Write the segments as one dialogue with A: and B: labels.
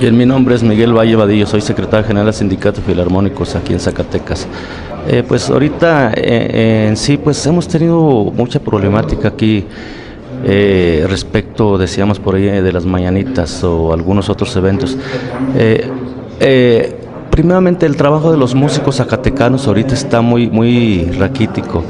A: Bien, mi nombre es Miguel Valle Vadillo, soy secretario general del Sindicato Filarmónicos aquí en Zacatecas. Eh, pues ahorita eh, en sí, pues hemos tenido mucha problemática aquí eh, respecto, decíamos por ahí, de las mañanitas o algunos otros eventos. primeramente, el trabajo de los músicos zacatecanos ahorita está muy, muy raquítico.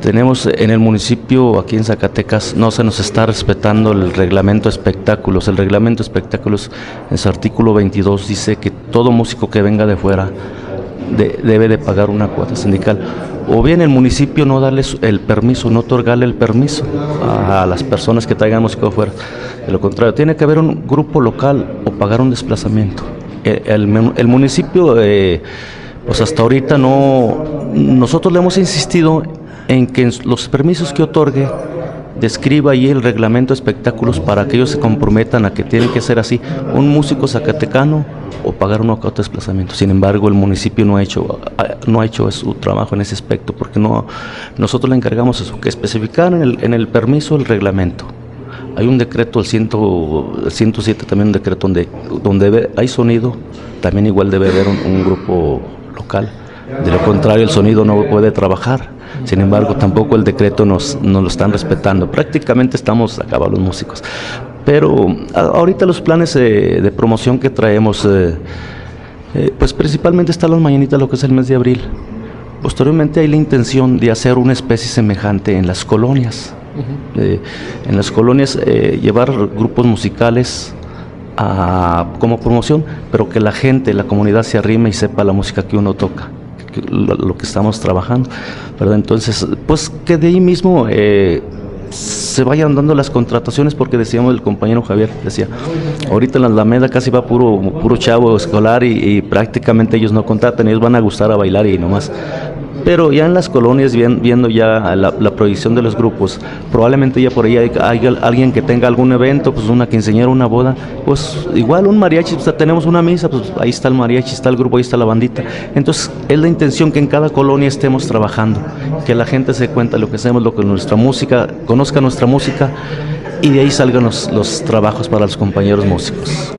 A: Tenemos en el municipio, aquí en Zacatecas, no se nos está respetando el reglamento de espectáculos. El reglamento de espectáculos, en su artículo 22, dice que todo músico que venga de fuera debe de pagar una cuota sindical. O bien el municipio no darle el permiso, no otorgarle el permiso a, las personas que traigan músico de fuera. De lo contrario, tiene que haber un grupo local o pagar un desplazamiento. El, municipio, eh, pues hasta ahorita no, nosotros le hemos insistido en que los permisos que otorgue describa ahí el reglamento de espectáculos para que ellos se comprometan a que tiene que ser así, un músico zacatecano o pagar un de desplazamiento. Sin embargo, el municipio no ha hecho no ha hecho su trabajo en ese aspecto porque no nosotros le encargamos eso, que especificar en el, en el permiso el reglamento. Hay un decreto, el, 107 también un decreto donde, donde hay sonido, también igual debe haber un grupo local. De lo contrario, el sonido no puede trabajar. Sin embargo, tampoco el decreto nos, lo están respetando. Prácticamente estamos acabados los músicos. Pero ahorita los planes de promoción que traemos, eh, eh, pues principalmente están las mañanitas, lo que es el mes de abril. Posteriormente hay la intención de hacer una especie semejante en las colonias. Eh, en las colonias llevar grupos musicales como promoción, pero que la gente, la comunidad se arrime y sepa la música que uno toca lo, que estamos trabajando. ¿verdad? Entonces, pues que de ahí mismo eh, se vayan dando las contrataciones, porque decíamos el compañero Javier, decía, ahorita en la Alameda casi va puro, puro chavo escolar y, y prácticamente ellos no contratan, ellos van a gustar a bailar y nomás pero ya en las colonias, viendo ya la, prohibición de los grupos, probablemente ya por ahí hay, alguien que tenga algún evento, pues una quinceañera, una boda, pues igual un mariachi, pues tenemos una misa, pues ahí está el mariachi, está el grupo, ahí está la bandita. Entonces es la intención que en cada colonia estemos trabajando, que la gente se cuenta lo que hacemos, lo que nuestra música, conozca nuestra música y de ahí salgan los trabajos para los compañeros músicos.